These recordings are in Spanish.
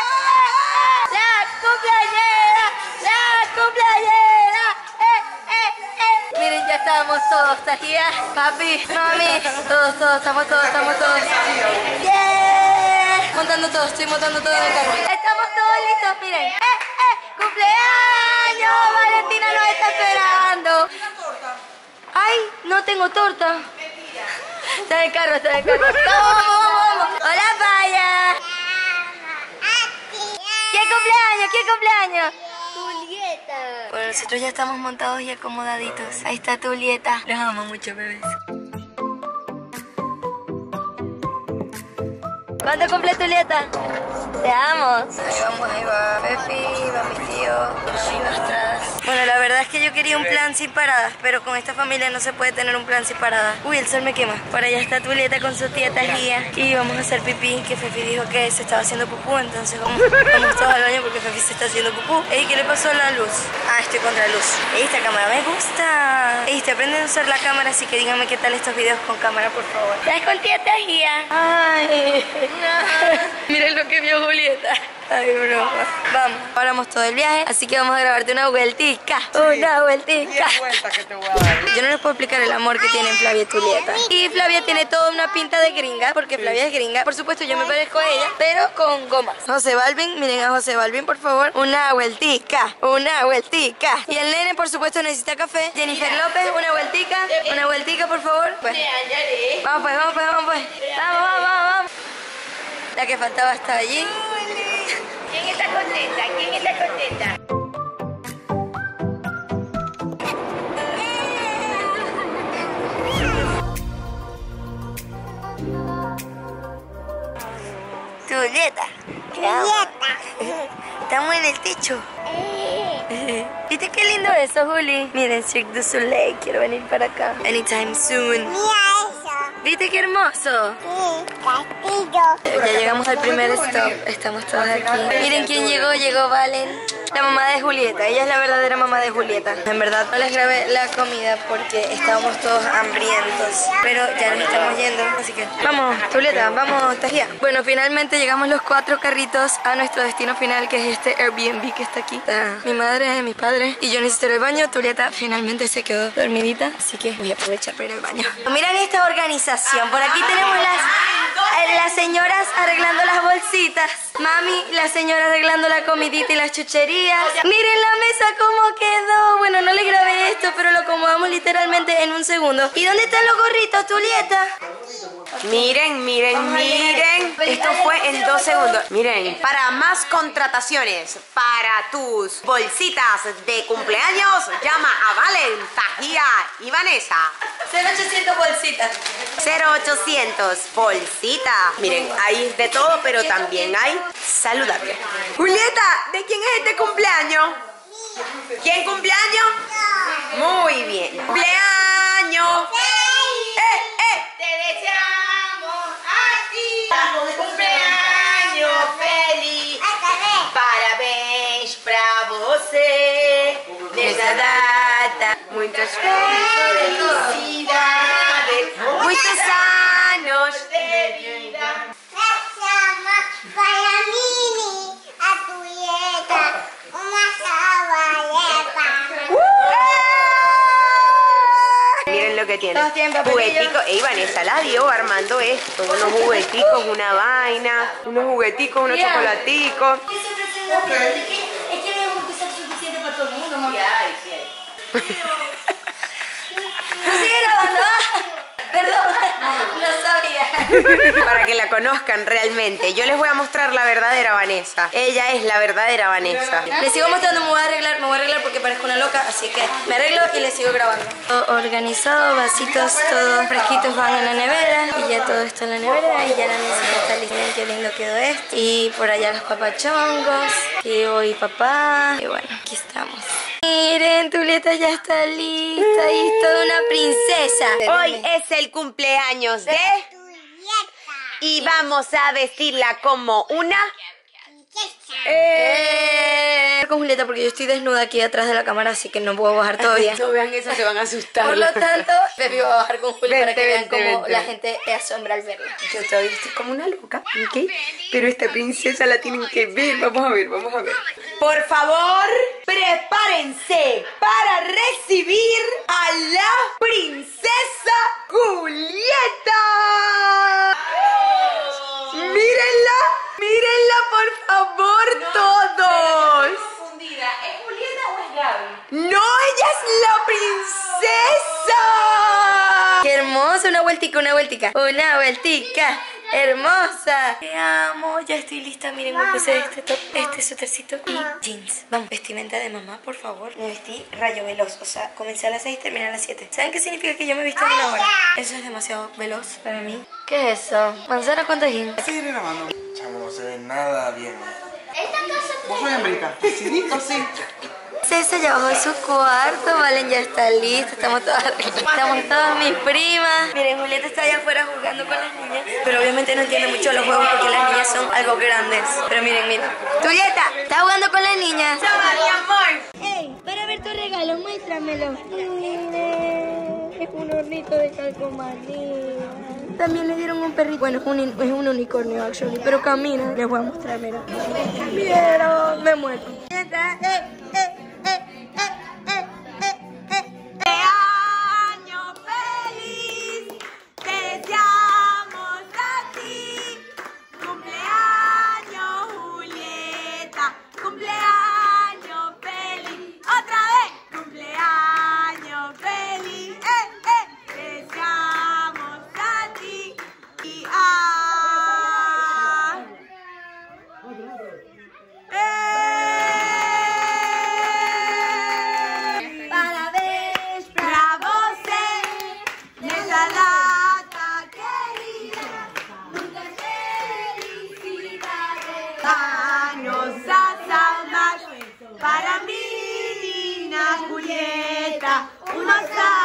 eh! La cumpleañera, la cumpleañera. ¡Eh, eh, eh! Miren, ya estamos todos, Tajía, papi, mami, todos, todos, estamos todos, estamos todos. Yeah. Montando todo, estoy montando todo en el carro. Estamos todos listos, miren. ¡Eh, eh! ¡Cumpleaños! Valentina nos está esperando. No tengo torta. Está en el carro, está en el carro. ¡Vamos, vamos, vamos! ¡Hola, Paya! ¿Quién cumpleaños? ¿Quién cumpleaños? Julieta. Bueno, nosotros ya estamos montados y acomodaditos. Ahí está Julieta. Los amo mucho, bebés. ¿Cuándo cumple Julieta? Te amo. Ahí vamos, ahí va Pepi, va mi tío, va mi atrás. Bueno, la verdad es que yo quería un plan sin paradas, pero con esta familia no se puede tener un plan sin paradas. Uy, el sol me quema. Por allá está Julieta con su tía Tajía y vamos a hacer pipí, que Fefi dijo que se estaba haciendo pupú, entonces vamos, vamos todos al baño porque Fefi se está haciendo pupú. Ey, ¿qué le pasó a la luz? Ah, estoy contra la luz. Ey, esta cámara me gusta. Ey, te aprenden a usar la cámara, así que díganme qué tal estos videos con cámara, por favor. ¿Estás con tía Tajía? Ay, no. Miren lo que vio Julieta. Ay, broma. Vamos, paramos todo el viaje, así que vamos a grabarte una vueltica. Una vueltica. que te voy a dar. Yo no les puedo explicar el amor que tienen Flavia y Julieta. Y Flavia tiene toda una pinta de gringa, porque Flavia es gringa. Por supuesto, yo me parezco a ella, pero con gomas. José Balvin, miren a José Balvin, por favor. Una vueltica, una vueltica. Y el nene, por supuesto, necesita café. Jennifer López, una vueltica, una vueltica, por favor. Pues. Vamos pues, vamos pues, vamos pues. Vamos, vamos, vamos, vamos. La que faltaba está allí. ¿Quién está contenta? ¿Quién está contenta? Julieta. Estamos en el techo. ¿Viste qué lindo eso, Juli? Miren, Cirque du Soleil. Quiero venir para acá. Anytime soon. ¿Viste qué hermoso? Ya llegamos al primer stop. Estamos todos aquí. Miren quién llegó. Llegó Valen. La mamá de Julieta. Ella es la verdadera mamá de Julieta. En verdad no les grabé la comida porque estábamos todos hambrientos. Pero ya nos estamos yendo. Así que vamos, Julieta. Vamos, Tajía. Bueno, finalmente llegamos los cuatro carritos a nuestro destino final que es este Airbnb que está aquí. Está mi madre, mis padres y yo necesito al baño. Julieta finalmente se quedó dormidita. Así que voy a aprovechar para ir al baño. Miren esta organización. Por aquí tenemos las, las señoras arreglando las bolsitas. Mami, la señora arreglando la comidita y las chucherías. Miren la mesa cómo quedó. Bueno, no le grabé esto, pero lo acomodamos literalmente en un segundo. ¿Y dónde están los gorritos, Julieta? Miren, miren, miren. Esto fue en dos segundos. Miren, para más contrataciones, para tus bolsitas de cumpleaños, llama a Valen, Tajía y Vanessa. 0800 bolsitas. 0800 bolsita. Miren, hay de todo, pero también hay saludable. Julieta, ¿de quién es este cumpleaños? ¿Quién cumpleaños? Muy bien. Cumpleaños. ¡Eh, eh! Te deseamos a ti cumpleaños feliz. Parabéns pra você nessa data. muchas felicidades, muchos años de vida. Para Mini, a tu dieta, una sabaleta. Miren lo que tiene. Todos tienen. Juguetico. Ey, Vanessa la dio armando esto. Unos jugueticos, una vaina. Unos jugueticos, unos Mira. chocolaticos. Es que no es suficiente para todo el mundo, mamá. Ay, sí. Sigue grabando, ¿ah? Perdón, no sabía. Para que la conozcan realmente. Yo les voy a mostrar la verdadera Vanessa. Ella es la verdadera Vanessa. Les sigo mostrando, me voy a arreglar, me voy a arreglar porque parezco una loca, así que me arreglo y les sigo grabando. Todo organizado, vasitos todos fresquitos van en la nevera y ya todo está en la nevera y ya la mesita está lista. Miren qué lindo quedó esto. Y por allá los papachongos y hoy papá. Y bueno, aquí estamos. Miren, Tulieta ya está lista y es toda una princesa. Hoy es el cumpleaños de... Y vamos a vestirla como una... Eh, con Julieta porque yo estoy desnuda aquí atrás de la cámara, así que no puedo bajar todavía. No vean eso, se van a asustar. Por lo tanto, Pepe va a bajar con Juli para que vean cómo la gente se asombra al verla. Yo todavía estoy como una loca, ¿ok? Pero esta princesa la tienen que ver. Vamos a ver, vamos a ver. Por favor, prepárense para recibir a la princesa vueltica, una vueltica. Hermosa. Te amo. Ya estoy lista. Miren, me puse este top, este suétercito y jeans. Vamos, vestimenta de mamá, por favor. Me vestí rayo veloz. O sea, comencé a las 6 y terminé a las 7. ¿Saben qué significa que yo me visto en una hora? Eso es demasiado veloz para mí. ¿Qué es eso? ¿Manzana con tajín? Sigue grabando. Chamo, no se ve nada bien. Esta casa ¿Vos soy hembrica? Decidito, sí. César ya bajó de su cuarto, Valen ya está lista, estamos todas Estamos todas mis primas. Miren, Julieta está allá afuera jugando con las niñas. Pero obviamente no entiende mucho los juegos porque las niñas son algo grandes. Pero miren, miren. Julieta, está jugando con las niñas. mi amor. Ey, para ver tu regalo, muéstramelo. Miren, es un hornito de calcomanía. También le dieron un perrito. Bueno, es un, es un unicornio, actually, pero camina. Les voy a mostrar, mira. Vieron, me muero. Eh, eh, una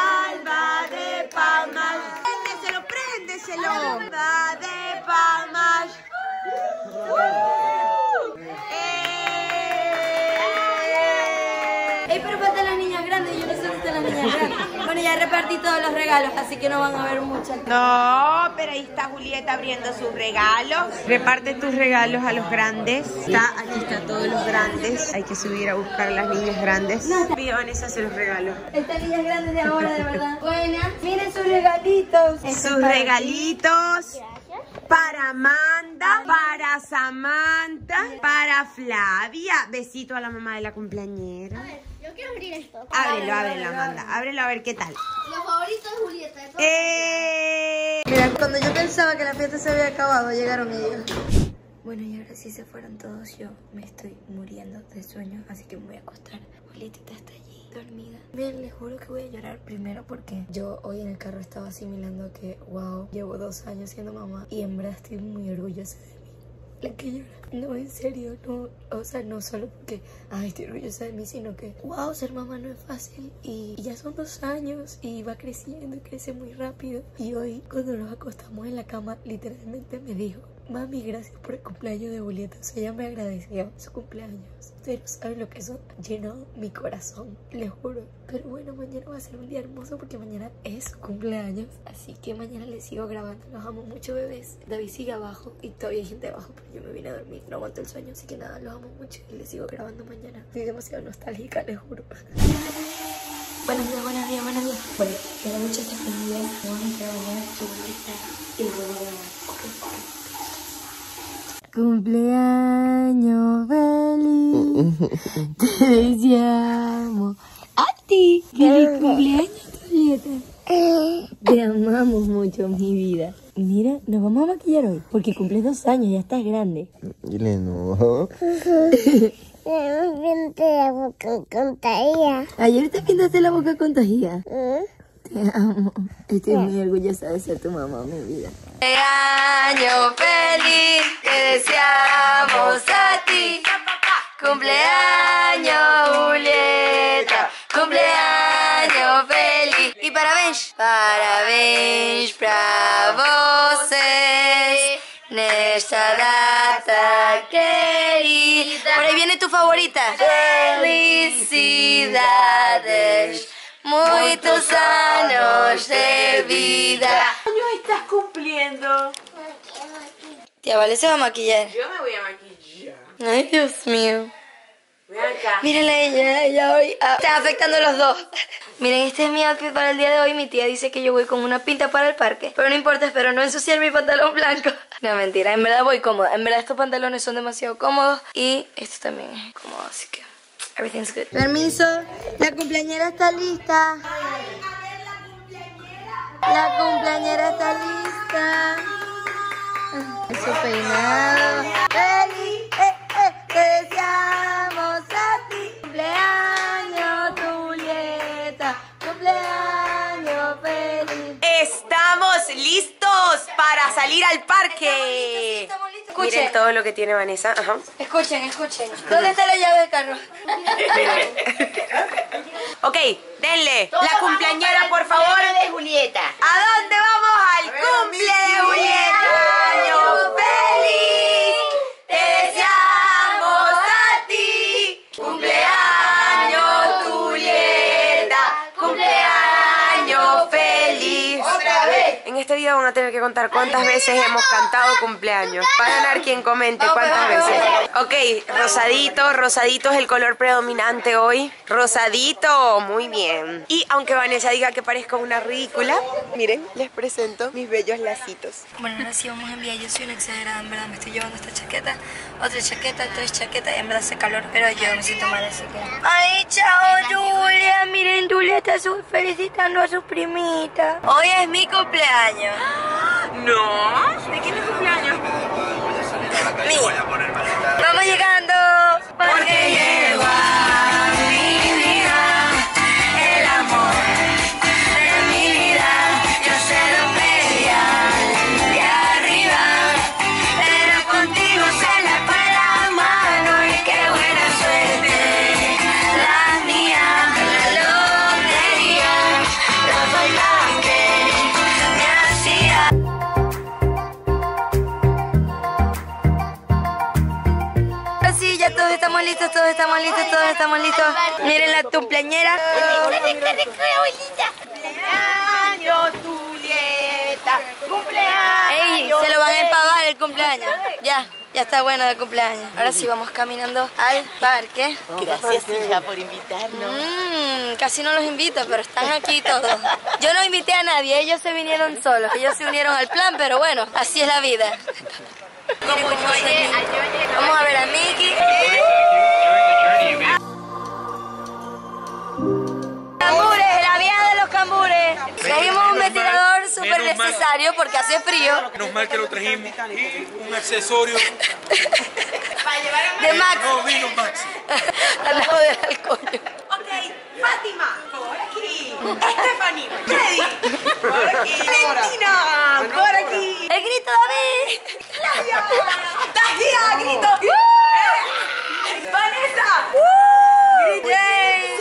repartí todos los regalos, así que no van a ver muchas. No, pero ahí está Julieta abriendo sus regalos. Reparte tus regalos a los grandes. Está, aquí están todos los grandes. Hay que subir a buscar a las niñas grandes. Mira, Vanessa hace los regalos. Estas niñas grandes de ahora, de verdad. Buenas. Miren sus regalitos. Este Sus ti. regalitos para Amanda, para Samantha, para Flavia. Besito a la mamá de la cumpleañera. Yo quiero abrir esto. Ábrelo, ábrelo, Amanda. Ábrelo a ver qué tal. Los favoritos de Julieta. de ¡Eh! Mira, cuando yo pensaba que la fiesta se había acabado, llegaron ellos. Bueno, y ahora sí se fueron todos. Yo me estoy muriendo de sueño, así que me voy a acostar. Julietita está allí, dormida. Bien, les juro que voy a llorar primero porque yo hoy en el carro estaba asimilando que, wow, llevo dos años siendo mamá y en verdad estoy muy orgullosa de. Que. No, en serio, no. O sea, no solo porque, ay, estoy orgullosa de mí, sino que, wow, ser mamá no es fácil. Y ya son dos años y va creciendo y crece muy rápido. Y hoy, cuando nos acostamos en la cama, literalmente me dijo, Mami, gracias por el cumpleaños de Julieta. O sea, ella me agradeció su cumpleaños. Pero saben lo que eso llenó mi corazón, les juro. Pero bueno, mañana va a ser un día hermoso porque mañana es su cumpleaños. Así que mañana les sigo grabando. Los amo mucho, bebés. David sigue abajo y todavía hay gente abajo, pero yo me vine a dormir. No aguanto el sueño, así que nada, los amo mucho y les sigo grabando mañana. Estoy demasiado nostálgica, les juro. Buenos días, buenos días, buenos días. Bueno, queda mucho esta familia. Vamos a entrar mañana a su bonita y luego ok. Cumpleaños feliz, te deseamos a ti. Feliz cumpleaños, Julieta. Te amamos mucho, mi vida. Mira, nos vamos a maquillar hoy, porque cumples dos años, ya estás grande. Dile no. Me pinté la boca con taía. Ayer te pintaste la boca con tajía. Te amo. Estoy muy orgullosa de ser tu mamá, mi vida. Cumpleaños feliz, te deseamos a ti. Cumpleaños, Julieta. Cumpleaños feliz. Y parabéns. Parabéns pra vocês. Nesta data querida. Por ahí viene tu favorita. Felicidades. Muchos años de vida. ¿Qué año estás cumpliendo? Tía, Vale se va a maquillar. Yo me voy a maquillar. Ay, Dios mío. Acá. Mírenla a ella, ella hoy. ah, están afectando los dos. Miren, este es mi outfit para el día de hoy. Mi tía dice que yo voy con una pinta para el parque. Pero no importa, espero no ensuciar mi pantalón blanco. No, mentira, en verdad voy cómoda. En verdad estos pantalones son demasiado cómodos. Y esto también es cómodo, así que... Everything's good. Permiso, la cumpleañera está lista. La cumpleañera está lista. Su peinado. ¡Feliz! Eh, eh, te deseamos a ti. Cumpleaños, Julieta. Cumpleaños feliz. Estamos listos para salir al parque. Estamos listos. Miren Escuchen, todo lo que tiene Vanessa. Ajá. escuchen, escuchen. ¿Dónde está la llave del carro? Ok, denle. La cumpleañera, por favor. de Julieta. ¿A tener que contar cuántas veces hemos cantado cumpleaños. Va a ganar quien comente cuántas veces. Ok, rosadito, rosadito es el color predominante hoy. Rosadito, muy bien. Y aunque Vanessa diga que parezco una ridícula, miren, les presento mis bellos lacitos. Bueno, ahora sí vamos a enviar. Yo soy una exagerada, en verdad. Me estoy llevando esta chaqueta, otra chaqueta, tres chaquetas. En verdad hace calor, pero yo me siento mal, así que. ¡Ay, chao, Julia! Miren, Julia está felicitando a su primita. Hoy es mi cumpleaños. No. ¿De quién es cumpleaños? Mío. Vamos llegando. Porque llegó estamos listos, todos estamos listos, todos estamos listos. Miren la cumpleañera. Cumpleaños, Julieta. Cumpleaños. Ey, se lo van a pagar el cumpleaños. Ya, ya está bueno de cumpleaños. Ahora sí, vamos caminando al parque. Gracias, hija, por invitarnos. Mmm, casi no los invito, pero están aquí todos. Yo no invité a nadie, ellos se vinieron solos. Ellos se unieron al plan, pero bueno, así es la vida. Vamos a ver a Mickey. Cambures, la vieja de los cambures. Trajimos un ventilador súper necesario porque hace frío. Menos mal que lo trajimos. Y un accesorio. De Max. No vino Maxi. Anda a joder al coño. Ok, Fátima, por aquí. Stephanie, Freddy, por aquí. Valentina, por aquí. El grito, David. ¡Tagia! ¡Grito! ¡Uh! Eh, ¡Vanessa! ¡Uh! ¡Steven!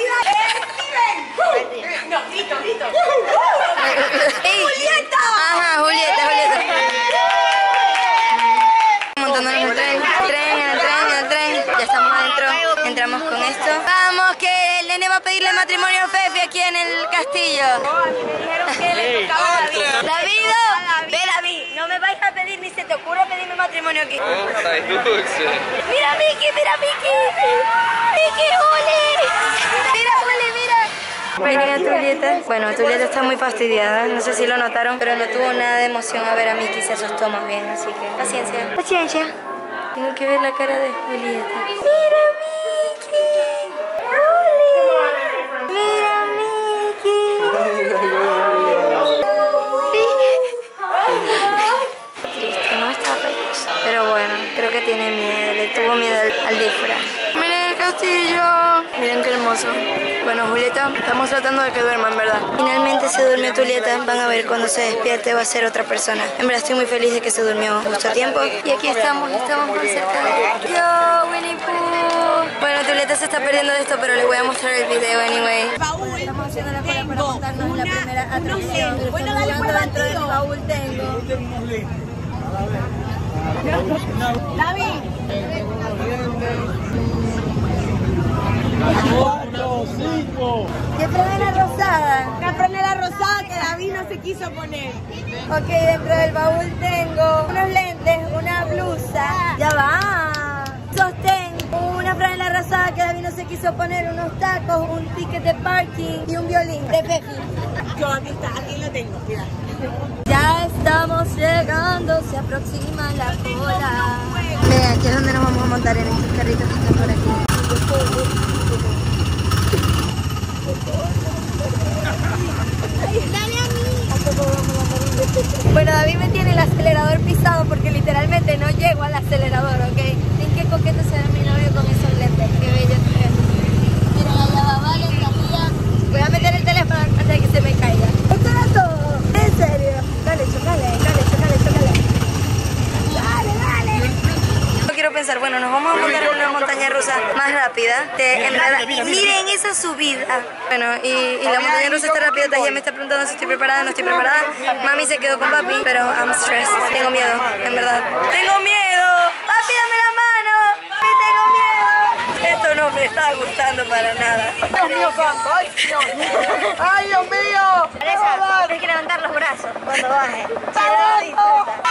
No, grito, grito. ¡Uh! ¡Julieta! Ajá, Julieta, Julieta. Montándonos en el tren, tren, en el tren, en el tren. Ya estamos adentro, entramos con esto. Vamos, que el nene va a pedirle matrimonio a Fefi aquí en el castillo. No, a mí me dijeron que le tocaba la vida. ¡La vida! Se te ocurra pedirme matrimonio aquí. Mira Miki, mira Miki. Miki, Juli. Mira Juli, mira. Venía Julieta. Bueno, Julieta está muy fastidiada. No sé si lo notaron, pero no tuvo nada de emoción a ver a Miki. Se asustó más bien, así que paciencia. Paciencia. Tengo que ver la cara de Julieta. Mira disfraz. Miren el castillo. Miren qué hermoso. Bueno, Julieta, estamos tratando de que duerma, en verdad. Finalmente se durmió Julieta. Van a ver cuando se despierte va a ser otra persona. En verdad estoy muy feliz de que se durmió mucho tiempo. Y aquí estamos, estamos muy cerca de... ¡Yo, Winnie Pooh! Bueno, Julieta se está perdiendo de esto, pero le voy a mostrar el video anyway. Estamos haciendo la cola para montarnos la primera atracción. Bueno, dale por dentro del baúl tengo. ¿Qué la rosada? La franela rosada que David no se quiso poner. Ok, dentro del baúl tengo unos lentes, una blusa. Ya va. Sostén, una franela rosada que David no se quiso poner, unos tacos, un ticket de parking y un violín de Pepi. Yo aquí está, aquí lo tengo, mira. Ya estamos llegando, se aproxima la cola. Aquí es donde nos vamos a montar en estos carritos que están por aquí. Bueno, David me tiene el acelerador pisado porque literalmente no llego al acelerador, ¿ok? ¿En qué coqueto se ve mi novio con esos lentes? Qué bello se ve. Mira, allá va, vale, mía. Voy a meter el teléfono antes de que se me caiga. Esto era todo. En serio. Dale, chocale, dale, chocale, chocale. Dale, dale. No quiero pensar, bueno, nos vamos a montar en una montaña rusa más rápida. De, en verdad, miren esa subida. Bueno, y, y la montaña rusa está rápida. Ya me está preguntando si estoy preparada, no estoy preparada. Mami se quedó con papi, pero I'm stressed. Tengo miedo, en verdad. ¡Tengo miedo! ¡Papi, dame la mano! ¡Papi, tengo miedo! Esto no me está gustando para nada. Dios mío santo, ay Dios Ay Dios mío. Tienes que levantar los brazos cuando baje. Quiero disfrutar.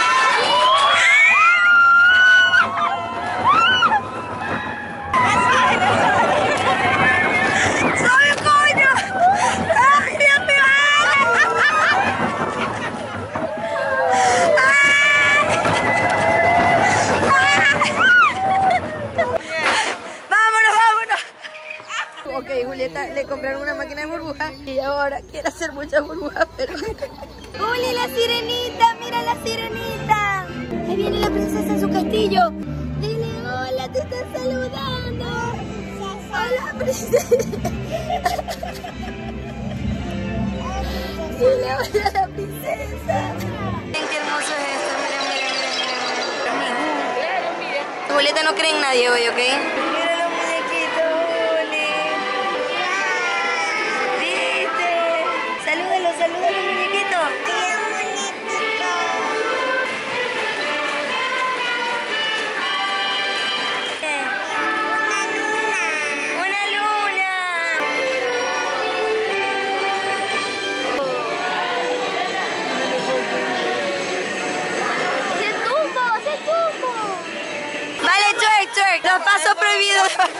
¡Soy un coño! ¡Ay, Dios mío! ¡Vámonos, vámonos! Le compraron una máquina de burbujas y ahora quiere hacer muchas burbujas, pero... ¡Juli, la sirenita! ¡Mira la sirenita! Ahí viene la princesa en su castillo. Dile hola, te están saludando. Hola, princesa. Dile hola a la princesa. Miren qué hermoso es esto, miren, miren, miren, miren. Julieta no cree en nadie hoy, ¿ok?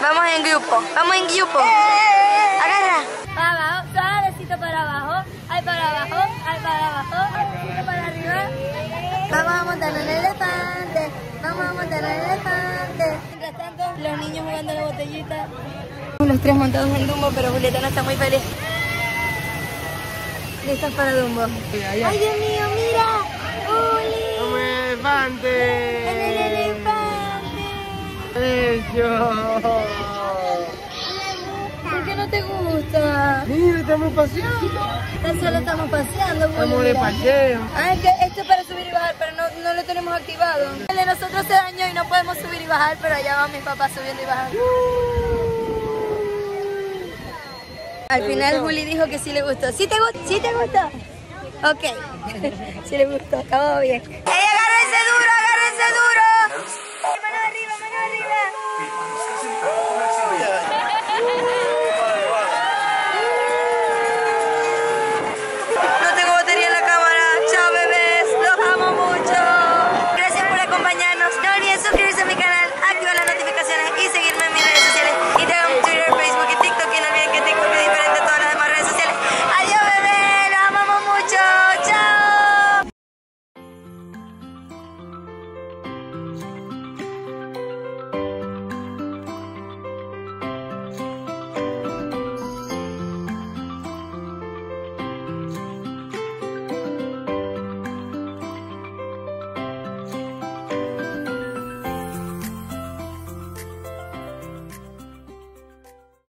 Vamos en grupo. Vamos en grupo. Agarra. Para abajo, suavecito para abajo. Ay, para abajo. Ay, para abajo. Ay, para arriba. Vamos a montar el elefante. Vamos a montar el elefante. Mientras tanto, los niños jugando a la botellita. Los tres montados en Dumbo, pero Julieta no está muy feliz. Listos para Dumbo. Ay, Dios mío, mira. ¡Un elefante. ¡Bello! ¿Por qué no te gusta? Mira, estamos paseando. Tan solo estamos paseando, Estamos de paseo. Ah, es que esto es para subir y bajar, pero no, no lo tenemos activado. El de nosotros se dañó y no podemos subir y bajar, pero allá van mis papás subiendo y bajando. Al final Juli dijo que sí le gustó. ¿Sí te, gustó? ¿Sí te gustó? Ok. sí le gustó, acabó bien.